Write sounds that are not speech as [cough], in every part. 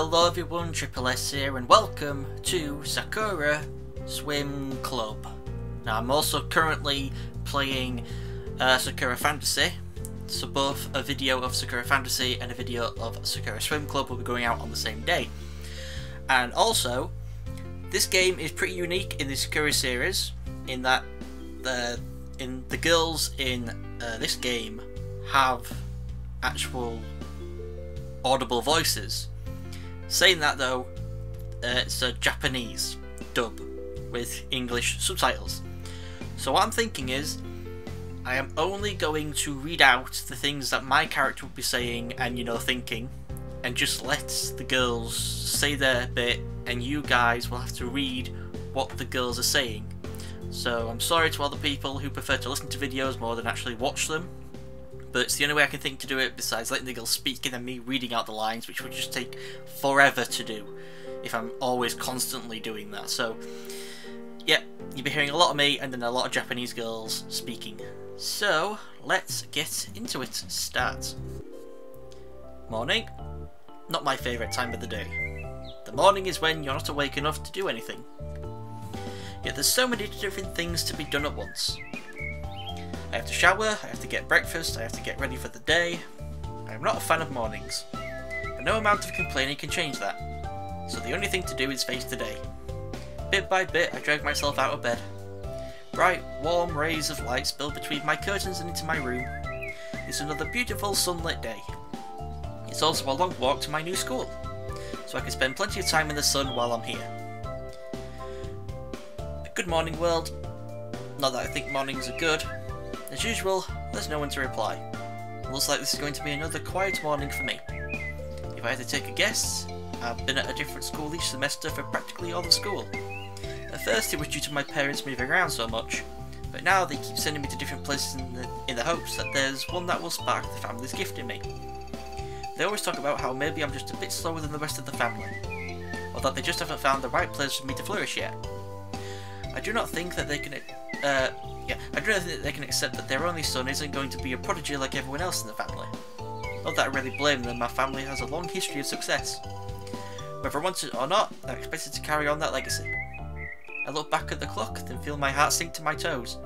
Hello everyone, Triple S here, and welcome to Sakura Swim Club. Now I'm also currently playing uh, Sakura Fantasy, so both a video of Sakura Fantasy and a video of Sakura Swim Club will be going out on the same day. And also, this game is pretty unique in the Sakura series, in that the in the girls in uh, this game have actual audible voices. Saying that though, uh, it's a Japanese dub with English subtitles. So what I'm thinking is, I am only going to read out the things that my character would be saying and you know thinking, and just let the girls say their bit, and you guys will have to read what the girls are saying. So I'm sorry to all the people who prefer to listen to videos more than actually watch them, but it's the only way I can think to do it besides letting the girls speak and then me reading out the lines, which would just take forever to do if I'm always constantly doing that. So, yeah, you'll be hearing a lot of me and then a lot of Japanese girls speaking. So, let's get into it. Start. Morning. Not my favourite time of the day. The morning is when you're not awake enough to do anything. Yet there's so many different things to be done at once. I have to shower, I have to get breakfast, I have to get ready for the day. I am not a fan of mornings. But no amount of complaining can change that. So the only thing to do is face the day. Bit by bit, I drag myself out of bed. Bright, warm rays of light spill between my curtains and into my room. It's another beautiful sunlit day. It's also a long walk to my new school, so I can spend plenty of time in the sun while I'm here. Good morning, world. Not that I think mornings are good, as usual, there's no one to reply. Looks like this is going to be another quiet morning for me. If I had to take a guess, I've been at a different school each semester for practically all of school. At first it was due to my parents moving around so much, but now they keep sending me to different places in the, in the hopes that there's one that will spark the family's gift in me. They always talk about how maybe I'm just a bit slower than the rest of the family, or that they just haven't found the right place for me to flourish yet. I do not think that they can uh, yeah, I don't think they can accept that their only son isn't going to be a prodigy like everyone else in the family. Not that I really blame them, my family has a long history of success. Whether I want it or not, I'm expected to carry on that legacy. I look back at the clock, then feel my heart sink to my toes.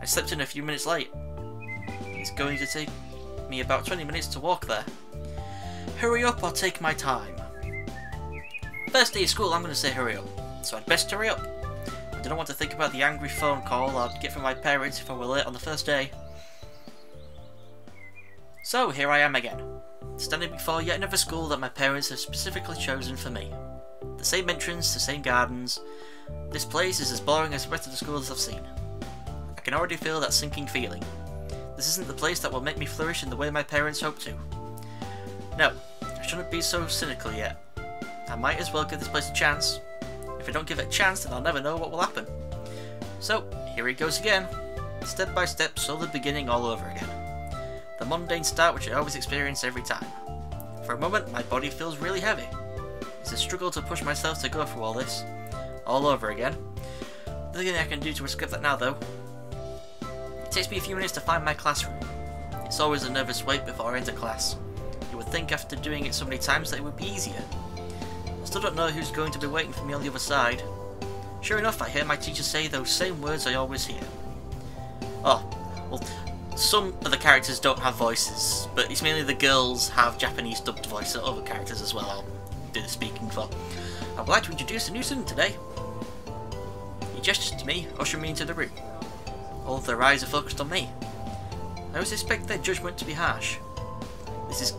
I slept in a few minutes late. It's going to take me about 20 minutes to walk there. Hurry up or take my time. First day of school, I'm going to say hurry up, so I'd best hurry up. I don't want to think about the angry phone call I'd get from my parents if I were late on the first day. So here I am again, standing before yet another school that my parents have specifically chosen for me. The same entrance, the same gardens. This place is as boring as the rest of the schools I've seen. I can already feel that sinking feeling. This isn't the place that will make me flourish in the way my parents hope to. No, I shouldn't be so cynical yet. I might as well give this place a chance, if I don't give it a chance, then I'll never know what will happen. So, here it goes again. Step by step, slowly beginning all over again. The mundane start which I always experience every time. For a moment, my body feels really heavy. It's a struggle to push myself to go through all this. All over again. Nothing I can do to escape that now, though. It takes me a few minutes to find my classroom. It's always a nervous wait before I enter class. You would think after doing it so many times that it would be easier, I still don't know who's going to be waiting for me on the other side. Sure enough, I hear my teacher say those same words I always hear. Oh, well, some of the characters don't have voices, but it's mainly the girls have Japanese dubbed voices, other characters as well I'll do the speaking for. I would like to introduce a new student today. He gestures to me, ushering me into the room. All of their eyes are focused on me. I always expect their judgment to be harsh. This is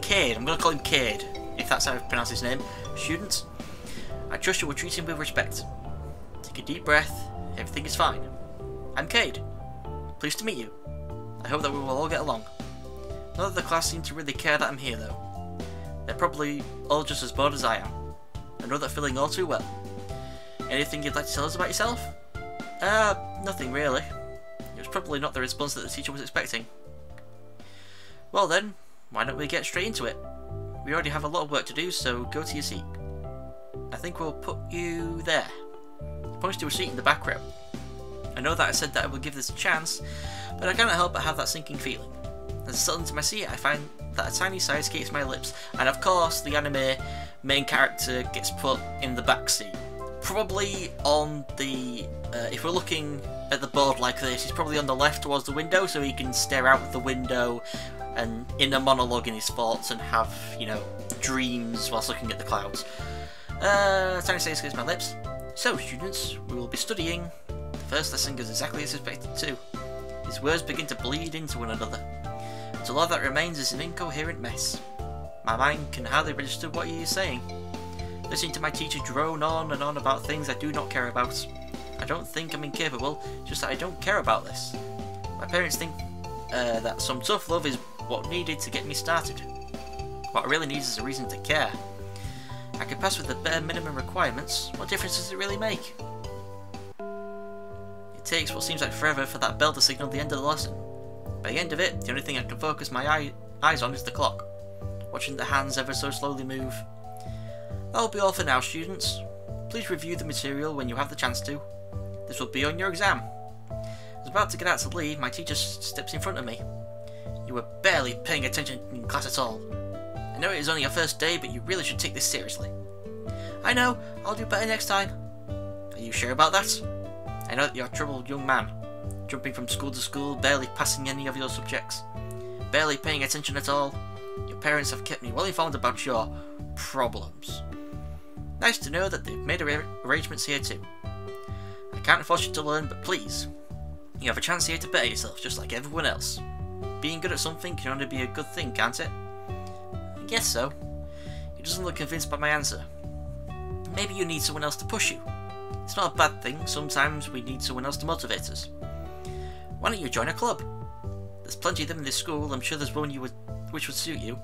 Cade, I'm going to call him Cade, if that's how I pronounce his name. Students, I trust you will treat him with respect. Take a deep breath, everything is fine. I'm Cade. Pleased to meet you. I hope that we will all get along. None of the class seem to really care that I'm here though. They're probably all just as bored as I am. I know that feeling all too well. Anything you'd like to tell us about yourself? Uh, nothing really. It was probably not the response that the teacher was expecting. Well then, why don't we get straight into it? We already have a lot of work to do, so go to your seat. I think we'll put you there. Points to a seat in the back row. I know that I said that I would give this a chance, but I cannot help but have that sinking feeling. As I settle into my seat, I find that a tiny sigh escapes my lips, and of course, the anime main character gets put in the back seat. Probably on the. Uh, if we're looking at the board like this, he's probably on the left towards the window, so he can stare out the window and in a monologue in his thoughts and have, you know, dreams whilst looking at the clouds. Uh, tiny sigh escapes my lips. So, students, we will be studying. The first lesson goes exactly as expected too. His words begin to bleed into one another, until all that remains is an incoherent mess. My mind can hardly register what he is saying. Listening to my teacher drone on and on about things I do not care about. I don't think I'm incapable, just that I don't care about this. My parents think uh, that some tough love is what needed to get me started. What I really need is a reason to care. I can pass with the bare minimum requirements. What difference does it really make? It takes what seems like forever for that bell to signal the end of the lesson. By the end of it, the only thing I can focus my eye eyes on is the clock, watching the hands ever so slowly move. That'll be all for now, students. Please review the material when you have the chance to. This will be on your exam. I was about to get out to leave, my teacher steps in front of me. You were barely paying attention in class at all. I know it is only your first day, but you really should take this seriously. I know, I'll do better next time. Are you sure about that? I know that you're a troubled young man, jumping from school to school, barely passing any of your subjects, barely paying attention at all. Your parents have kept me well informed about your problems. Nice to know that they've made ar arrangements here too. I can't force you to learn, but please, you have a chance here to better yourself just like everyone else. Being good at something can only be a good thing, can't it? I guess so. He doesn't look convinced by my answer. Maybe you need someone else to push you. It's not a bad thing, sometimes we need someone else to motivate us. Why don't you join a club? There's plenty of them in this school, I'm sure there's one you would, which would suit you.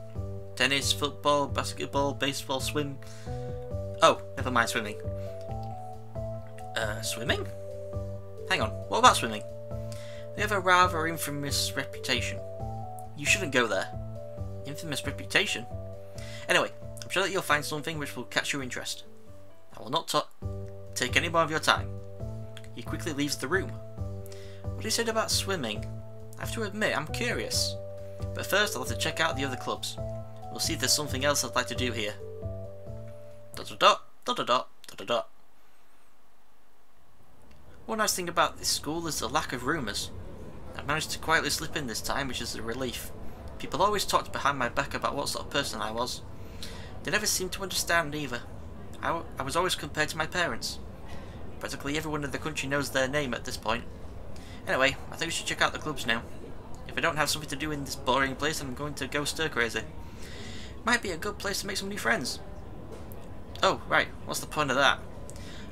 Tennis, football, basketball, baseball, swim... Oh, never mind swimming. Uh, swimming? Hang on, what about swimming? They have a rather infamous reputation. You shouldn't go there infamous reputation. Anyway, I'm sure that you'll find something which will catch your interest. I will not take any more of your time. He quickly leaves the room. What he said about swimming, I have to admit, I'm curious. But first I'll have to check out the other clubs. We'll see if there's something else I'd like to do here. Dot dot dot, dot dot dot, dot dot. One nice thing about this school is the lack of rumours. I've managed to quietly slip in this time, which is a relief. People always talked behind my back about what sort of person I was. They never seemed to understand either. I, I was always compared to my parents. Practically everyone in the country knows their name at this point. Anyway, I think we should check out the clubs now. If I don't have something to do in this boring place, I'm going to go stir crazy. Might be a good place to make some new friends. Oh, right, what's the point of that?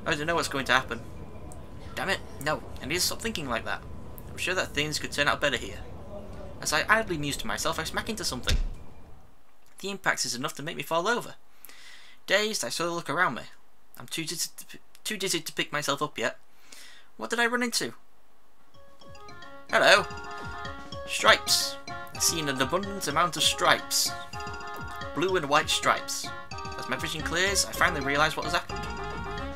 I don't know what's going to happen. Damn it, no, I need to stop thinking like that. I'm sure that things could turn out better here. As I idly muse to myself, I smack into something. The impact is enough to make me fall over. Dazed, I slowly look around me. I'm too dizzy, to, too dizzy to pick myself up yet. What did I run into? Hello. Stripes. I've seen an abundant amount of stripes. Blue and white stripes. As my vision clears, I finally realise what has happened.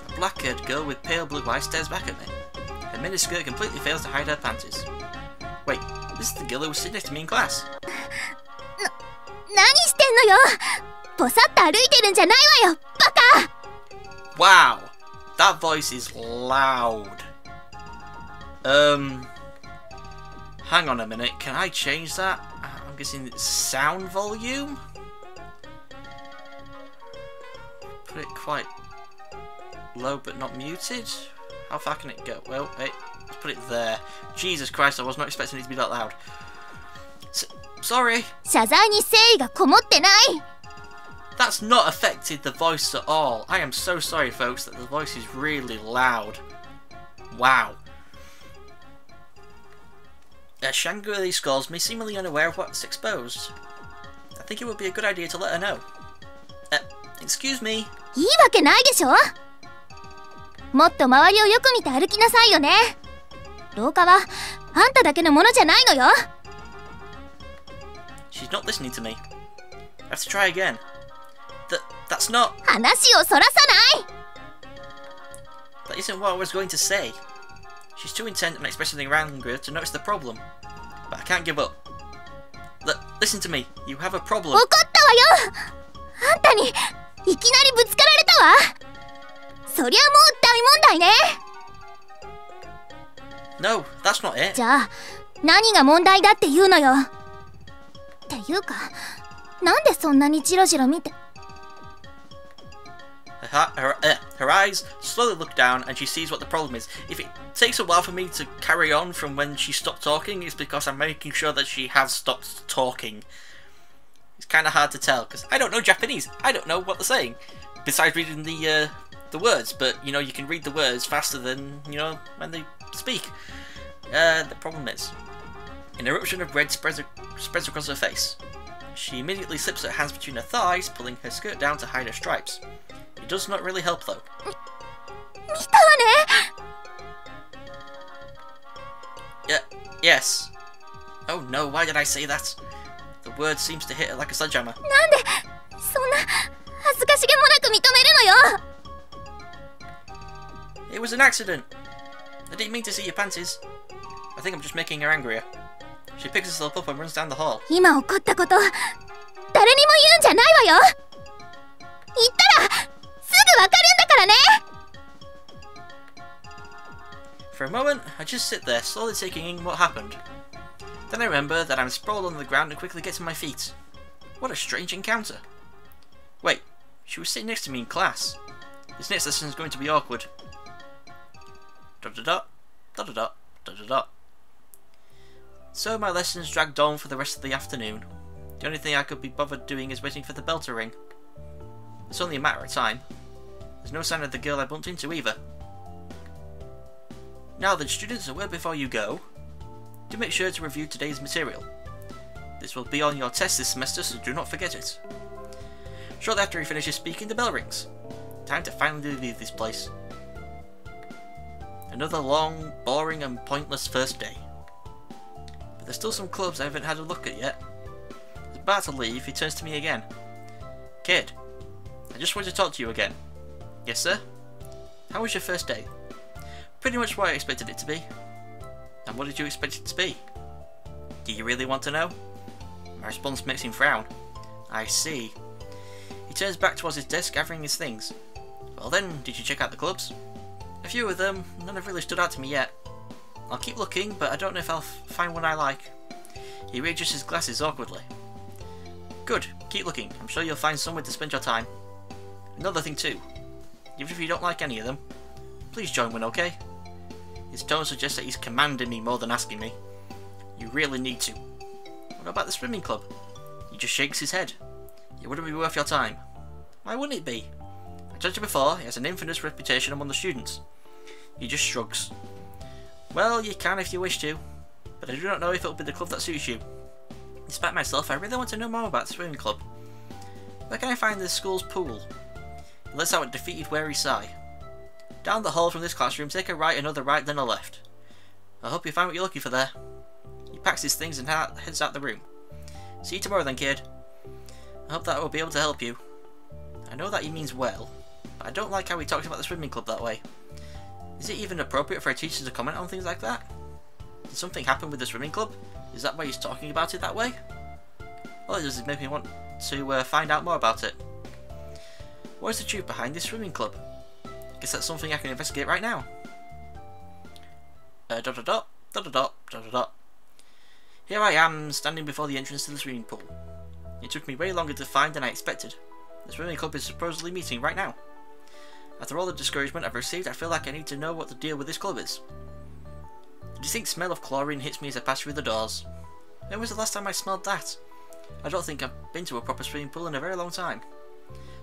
A black-haired girl with pale blue eyes stares back at me. Her miniskirt completely fails to hide her panties. Wait, this is the girl who was sitting next to me in class. な、何してんのよポサッと歩いてるんじゃないわよバWow!カ That voice is loud. Um... Hang on a minute, can I change that? I'm guessing it's sound volume? Put it quite low but not muted? How far can it go? Well, wait. Let's put it there. Jesus Christ, I was not expecting it to be that loud. S sorry. 謝罪に誠意がこもってない That's not affected the voice at all. I am so sorry, folks, that the voice is really loud. Wow. Uh, Shangri scolds me, seemingly unaware of what's exposed. I think it would be a good idea to let her know. Uh, excuse me. いいわけないでしょ もっと周りをよく見て歩きなさいよね廊下はあんただけのものじゃないのよ She's not listening to me. I have to try again. That that's not 話をそらさない that isn't what I was going to say. She's too intent on expressing anger to notice the problem. But I can't give up. Look, listen to me. You have a problem. 怒ったわよあんたにいきなりぶつかられたわそりゃもう大問題ね No, that's not it. じゃあ何が問題だって言うのよっていうかなんでそんなにジロジロ見て Her, her, uh, her eyes slowly look down and she sees what the problem is. If it takes a while for me to carry on from when she stopped talking, it's because I'm making sure that she has stopped talking. It's kind of hard to tell because I don't know Japanese. I don't know what they're saying. Besides reading the uh, the words, but you know you can read the words faster than you know when they speak. Uh, the problem is, an eruption of red spreads spreads across her face. She immediately slips her hands between her thighs, pulling her skirt down to hide her stripes. It does not really help though. 見たわね Yeah, yes. Oh no, why did I say that? The word seems to hit her like a sledgehammer. なんでそんな恥ずかしげもなく認めるのよ It was an accident. I didn't mean to see your panties. I think I'm just making her angrier. She picks herself up and runs down the hall. 今起こったこと誰にも言うんじゃないわよ言ったらすぐわかるんだからね For a moment, I just sit there, slowly taking in what happened. Then I remember that I'm sprawled on the ground and quickly get to my feet. What a strange encounter. Wait, she was sitting next to me in class. This next lesson is going to be awkward. Da da da, da da da, da da da. So my lessons dragged on for the rest of the afternoon. The only thing I could be bothered doing is waiting for the bell to ring. It's only a matter of time. There's no sign of the girl I bumped into either. Now then, students, a word before you go. Do make sure to review today's material. This will be on your test this semester, so do not forget it. Shortly after he finishes speaking, the bell rings. Time to finally leave this place. Another long, boring, and pointless first day. But there's still some clubs I haven't had a look at yet. As about to leave, he turns to me again. Kid, I just want to talk to you again. Yes, sir? How was your first day? Pretty much what I expected it to be. And what did you expect it to be? Do you really want to know? My response makes him frown. I see. He turns back towards his desk, gathering his things. Well then, did you check out the clubs? A few of them, none have really stood out to me yet. I'll keep looking, but I don't know if I'll find one I like. He readjusts his glasses awkwardly. Good, keep looking. I'm sure you'll find somewhere to spend your time. Another thing too. Even if you don't like any of them, please join one, okay? His tone suggests that he's commanding me more than asking me. You really need to. What about the swimming club? He just shakes his head. It wouldn't be worth your time. Why wouldn't it be? Told you before, he has an infamous reputation among the students. He just shrugs. Well, you can if you wish to, but I do not know if it will be the club that suits you. Despite myself, I really want to know more about the swimming club. Where can I find the school's pool? He lets out a defeated, weary sigh. Down the hall from this classroom, take a right, another right, then a left. I hope you find what you're looking for there. He packs his things and heads out the room. See you tomorrow then, kid. I hope that I will be able to help you. I know that he means well, I don't like how he talks about the swimming club that way. Is it even appropriate for a teacher to comment on things like that? Did something happen with the swimming club? Is that why he's talking about it that way? All it does is make me want to uh, find out more about it. What is the truth behind this swimming club? Guess that's something I can investigate right now. Uh, dot dot dot, dot dot dot, dot dot dot. Here I am, standing before the entrance to the swimming pool. It took me way longer to find than I expected. The swimming club is supposedly meeting right now. After all the discouragement I've received, I feel like I need to know what the deal with this club is. The distinct smell of chlorine hits me as I pass through the doors. When was the last time I smelled that? I don't think I've been to a proper swimming pool in a very long time.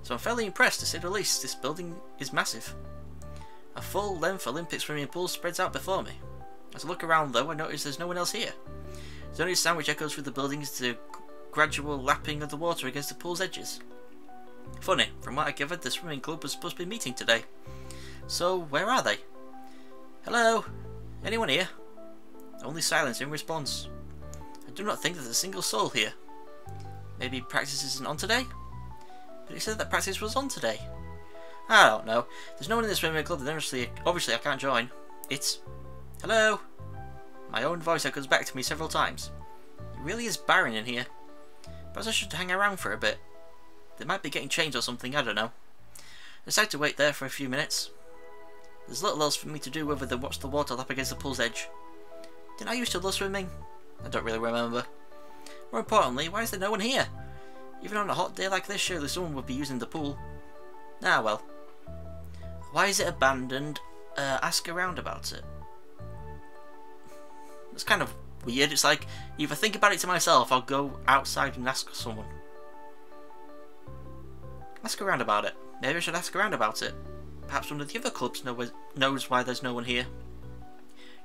So I'm fairly impressed, to say the least. This building is massive. A full-length Olympic swimming pool spreads out before me. As I look around, though, I notice there's no one else here. The only sound which echoes through the building is the gradual lapping of the water against the pool's edges. Funny, from what I gathered, the swimming club was supposed to be meeting today. So, where are they? Hello? Anyone here? Only silence in response. I do not think there's a single soul here. Maybe practice isn't on today? But it said that practice was on today. I don't know. There's no one in the swimming club, then obviously, obviously I can't join. It's... Hello? My own voice echoes back to me several times. It really is barren in here. Perhaps I should hang around for a bit. They might be getting changed or something, I don't know. I decided to wait there for a few minutes. There's little else for me to do other than watch the water lap against the pool's edge. Didn't I used to love swimming? I don't really remember. More importantly, why is there no one here? Even on a hot day like this, surely someone would be using the pool. Ah well. Why is it abandoned? Uh, ask around about it. It's kind of weird. It's like, either think about it to myself or go outside and ask someone. Ask around about it. Maybe I should ask around about it. Perhaps one of the other clubs know knows why there's no one here.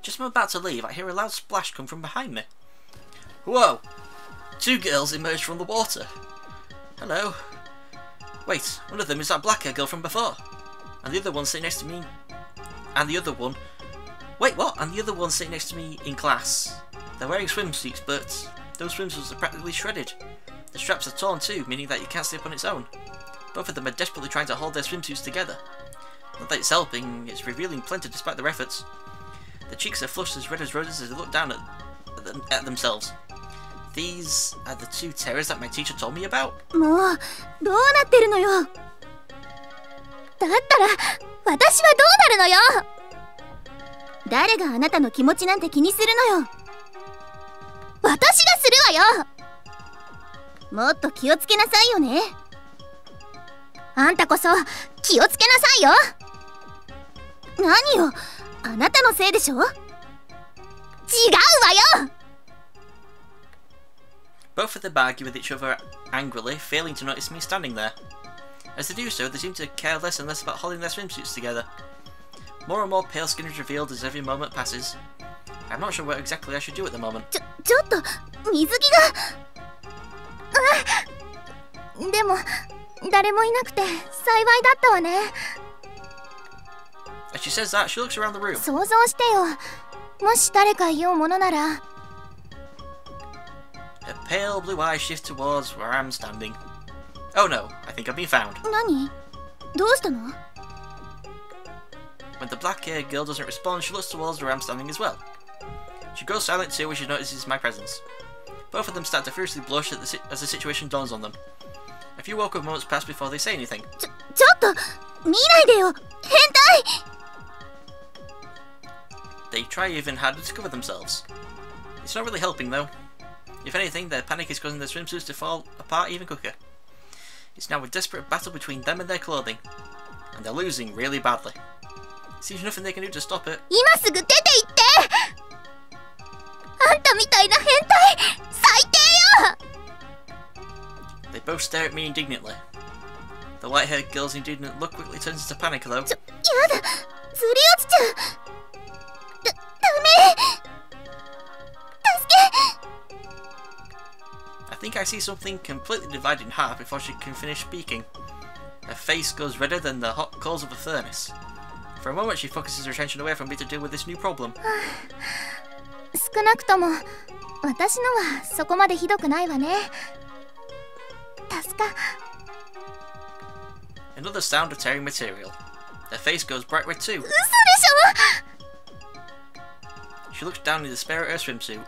Just as I'm about to leave, I hear a loud splash come from behind me. Whoa! Two girls emerge from the water. Hello. Wait, one of them is that black girl from before. And the other one sitting next to me. And the other one. Wait, what? And the other one sitting next to me in class. They're wearing swimsuits, but those swimsuits are practically shredded. The straps are torn too, meaning that you can't up on its own. Both of them are desperately trying to hold their swimsuits together. Not that it's helping, it's revealing plenty despite their efforts. Their cheeks are flushed as red as roses as they look down at, at, them, at themselves. These are the two terrors that my teacher told me about. もうどうなってるのよだったら私はどうなるのよ誰があなたの気持ちなんて気にするのよ私がするわよもっと気をつけなさいよね あんたこそ気をつけなさいよ何よあなたのせいでしょ違うわよ Both of them argue with each other angrily, failing to notice me standing there. As they do so, they seem to care less and less about holding their swimsuits together. More and more pale skin is revealed as every moment passes. I'm not sure what exactly I should do at the moment. ちょちょっと水着がうんでも誰もいなくて幸いだったわね As she says that, she looks around the room. 想像してよもし誰か言おうものなら Her pale blue eyes shift towards where I'm standing. Oh no, I think I've been found. 何どうしたの When the black haired girl doesn't respond, she looks towards where I'm standing as well. She goes silent too when she notices my presence. Both of them start to furiously blush the si as the situation dawns on them. A few awkward moments pass before they say anything. ちょちょっと見ないでよ変態 They try even harder to cover themselves. It's not really helping though. If anything, their panic is causing their swimsuits to fall apart even quicker. It's now a desperate battle between them and their clothing, and they're losing really badly. Seems nothing they can do to stop it. 今すぐ出て行ってあんたみたいな変態最低よ They both stare at me indignantly. The white-haired girl's indignant look quickly turns into panic though. ちょやだずり落ちちゃうだダメ助け I think I see something completely divided in half before she can finish speaking. Her face goes redder than the hot coals of a furnace. For a moment, she focuses her attention away from me to deal with this new problem. [sighs] 少なくとも私のはそこまでひどくないわね 助か Another sound of tearing material. Her face goes bright red too. She looks down in despair at her swimsuit.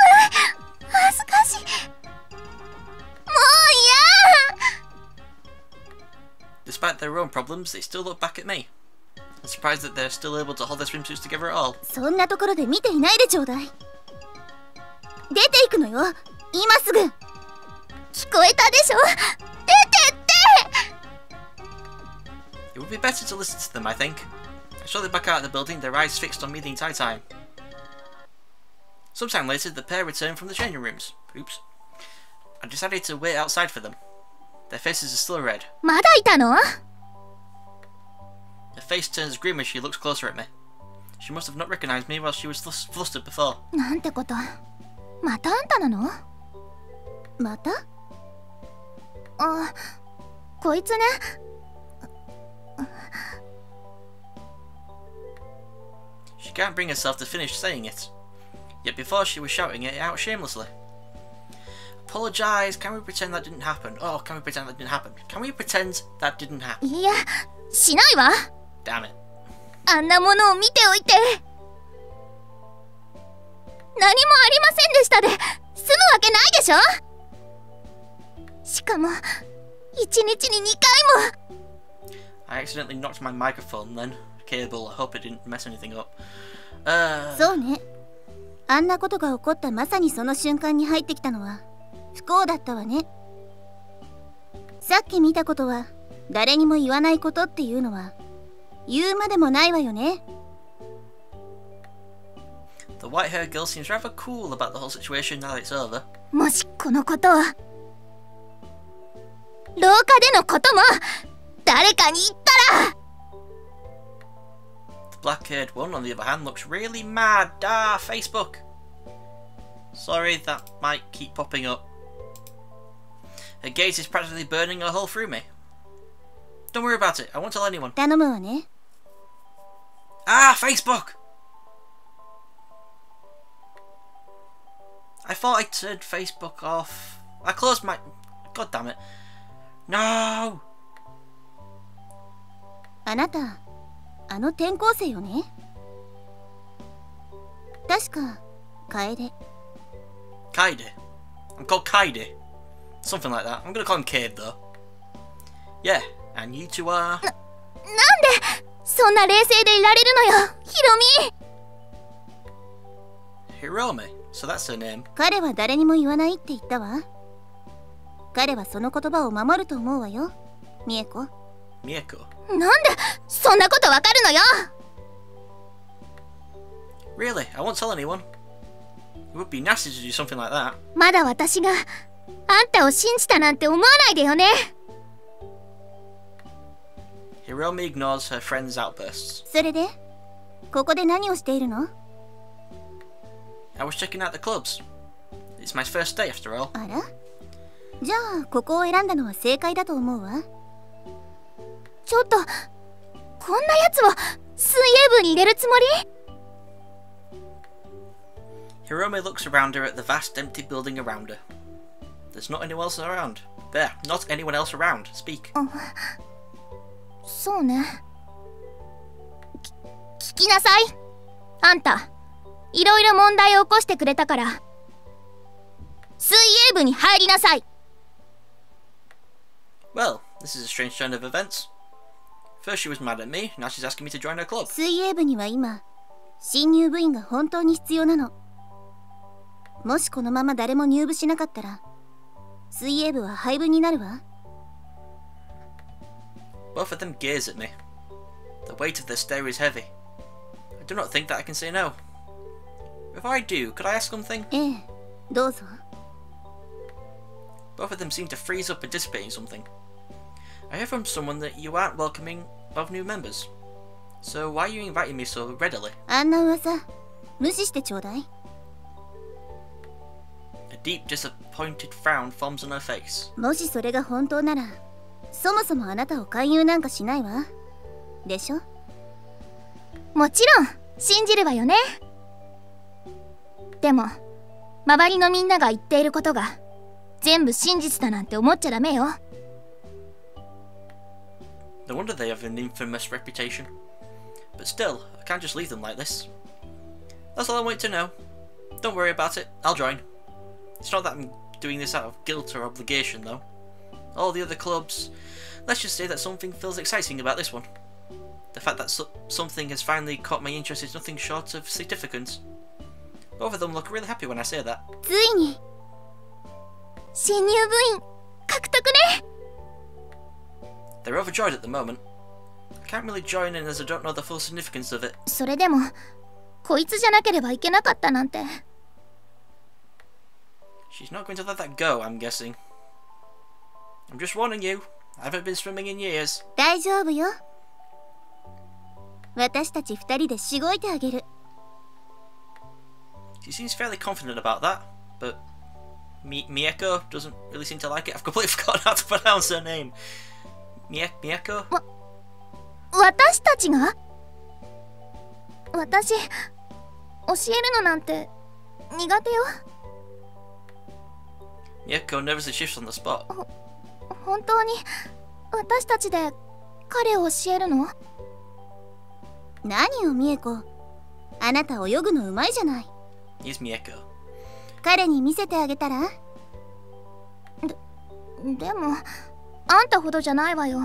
Despite their own problems, they still look back at me. I'm surprised that they're still able to hold their swimsuits together at all. 嫌そんなところで見ていないでちょうだい出ていくのよ今すぐ聞こえたでしょ It would be better to listen to them, I think. I saw them back out of the building, their eyes fixed on me the entire time. Sometime later, the pair returned from the changing rooms. Oops. I decided to wait outside for them. Their faces are still red. まだいたの Her face turns grim as she looks closer at me. She must have not recognized me while she was flus- flustered before. なんてことまたあんたなのまたあこいつね She can't bring herself to finish saying it. Yet before she was shouting it out shamelessly. Apologise, can we pretend that didn't happen? Oh, can we pretend that didn't happen? Can we pretend that didn't happen? いやしないわ Damn it. あんなものを見ておいて何もありませんでしたで済むわけないでしょ しかも一日に2回も I accidentally knocked my microphone then. Cable, I hope it didn't mess anything up. Uh, そうねあんなことが起こったまさにその瞬間に入ってきたのは不幸だったわねさっき見たことは誰にも言わないことっていうのは言うまでもないわよね the white haired girl seems rather cool about the whole situation now that it's over. もしこのことを廊下でのことも誰かに言ったら The black haired one, on the other hand, looks really mad. Ah, Facebook. Sorry, that might keep popping up. Her gaze is practically burning a hole through me. Don't worry about it, I won't tell anyone. 頼むわね Ah, Facebook! I thought I turned Facebook off. I closed my. God damn it. No! あなた あの転校生よね確か楓 Kaide. I'm called Kaide. Something like that. I'm gonna call him Cade though. Yeah, and you two are. なんでそんな冷静でいられるのよヒロミ Hirome. So that's her name. 彼は誰にも言わないって言ったわ彼はその言葉を守ると思うわよミエコ Mieko. なんでそんなことわかるのよ Really? I won't tell anyone. It would be nasty to do something like that. まだ私があんたを信じたなんて思わないでよね Hirome ignores her friend's outbursts. それでここで何をしているの I was checking out the clubs. It's my first day after all. あらじゃあここを選んだのは正解だと思うわ ちょっとこんなやつを水泳部に入れるつもり Hirome looks around her at the vast empty building around her. There's not anyone else around. There, not anyone else around. Speak. そうねき聞きなさいあんたいろいろ問題を起こしてくれたから水泳部に入りなさい Well, this is a strange turn of events. First she was mad at me, now she's asking me to join her club. 水泳部には今新入部員が本当に必要なのもしこのまま誰も入部しなかったら水泳部は廃部になるわ Both of them gaze at me. The weight of their stare is heavy. I do not think that I can say no. If I do, could I ask something? ええどうぞ Both of them seem to freeze up, anticipating something. I hear from someone that you aren't welcoming of new members. So why are you inviting me so readily? あんな噂無視してちょうだい A deep, disappointed frown forms on her face. もしそれが本当ならそもそもあなたを勧誘なんかしないわでしょもちろん信じるわよねでも周りのみんなが言っていることが全部真実だなんて思っちゃダメよ No wonder they have an infamous reputation. But still, I can't just leave them like this. That's all I want you to know. Don't worry about it, I'll join. It's not that I'm doing this out of guilt or obligation, though. All the other clubs, let's just say that something feels exciting about this one. The fact that so- something has finally caught my interest is nothing short of significant. Both of them look really happy when I say that. ついに新入部員獲得ね They're overjoyed at the moment. I can't really join in as I don't know the full significance of it. それでもこいつじゃなければいけなかったなんて She's not going to let that go, I'm guessing. I'm just warning you. I haven't been swimming in years. 大丈夫よ私たち二人でしごいてあげる She seems fairly confident about that, but Mi- Mieko doesn't really seem to like it. I've completely [laughs] forgotten how to pronounce her name. Mie- Mieko? 私たちが？私教えるのなんて苦手よ。nervously shifts on the spot. 本当に？私たちで彼を教えるの？何よミエコあなた泳ぐのうまいじゃない。Here's Mieko. 彼に見せてあげたら？でも あんたほどじゃないわよ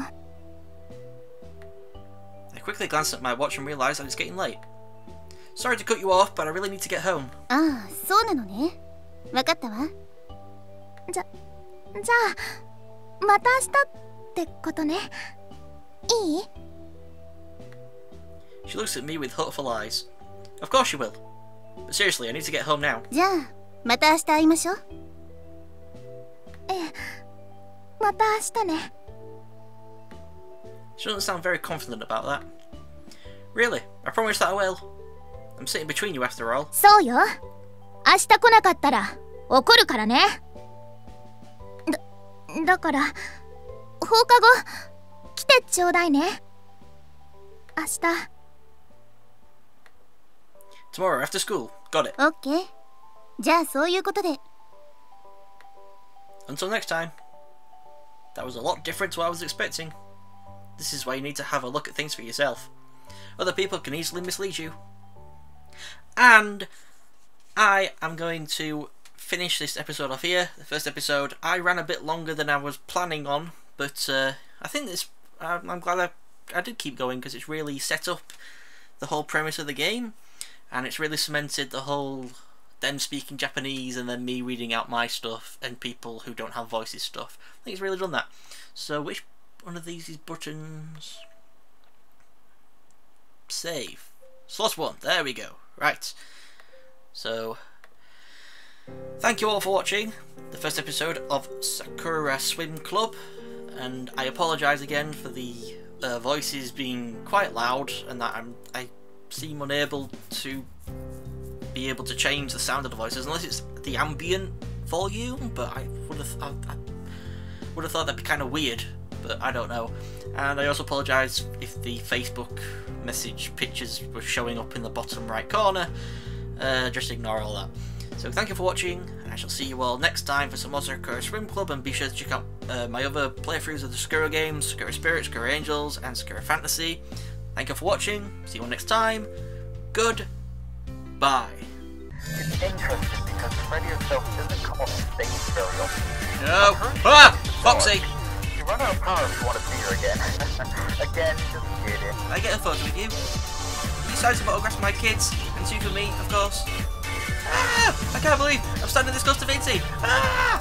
I quickly glanced at my watch and realised I was getting late. Sorry to cut you off, but I really need to get home. ああそうなのねわかったわじゃじゃあまた明日ってことねいい She looks at me with hopeful eyes. Of course you will. But seriously, I need to get home now. じゃあまた明日会いましょうええ また明日ね She doesn't sound very confident about that. Really? I promise that I will. I'm sitting between you after all. そうよ明日来なかったら怒るからねだだから放課後来てちょうだいね明日 Tomorrow after school. Got it. オッケーじゃあそういうことで Until next time. That was a lot different to what I was expecting. This is why you need to have a look at things for yourself. Other people can easily mislead you. And I am going to finish this episode off here. The first episode, I ran a bit longer than I was planning on, but uh, I think this. I'm I'm glad I, I did keep going because it's really set up the whole premise of the game, and it's really cemented the whole them speaking Japanese and then me reading out my stuff and people who don't have voices stuff. I think it's really done that. So which one of these is buttons? Save. Slot one. There we go. Right. So thank you all for watching the first episode of Sakura Swim Club, and I apologise again for the uh, voices being quite loud and that I'm I seem unable to be able to change the sound of the voices unless it's the ambient volume. But I would have I, I would have thought that'd be kind of weird, but I don't know. And I also apologise if the Facebook message pictures were showing up in the bottom right corner. Uh, just ignore all that. So thank you for watching, and I shall see you all next time for some more Sakura Swim Club, and be sure to check out uh, my other playthroughs of the Sakura games, Sakura Spirit, Sakura Angels, and Sakura Fantasy. Thank you for watching, see you all next time, goodbye. It's interesting because Freddy herself doesn't come on stage very often. No! Ah! Foxy! You run out of power if you want to see her again. [laughs] again, just kidding. I get a photo with you? You some autographs for my kids, and two for me, of course. Ah! I can't believe I'm standing this close to Vinci! Ah!